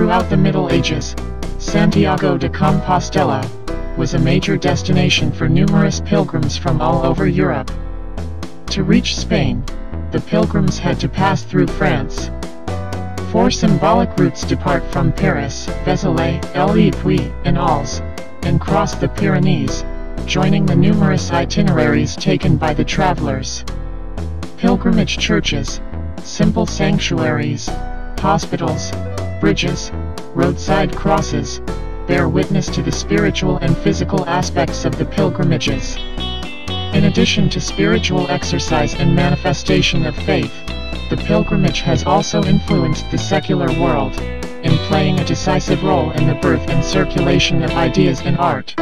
Throughout the Middle Ages, Santiago de Compostela was a major destination for numerous pilgrims from all over Europe. To reach Spain, the pilgrims had to pass through France. Four symbolic routes depart from Paris, Vézelay, Le Puy, and Arles, and cross the Pyrenees, joining the numerous itineraries taken by the travelers. Pilgrimage churches, simple sanctuaries, hospitals, bridges, roadside crosses, bear witness to the spiritual and physical aspects of the pilgrimages. In addition to spiritual exercise and manifestation of faith, the pilgrimage has also influenced the secular world, in playing a decisive role in the birth and circulation of ideas and art.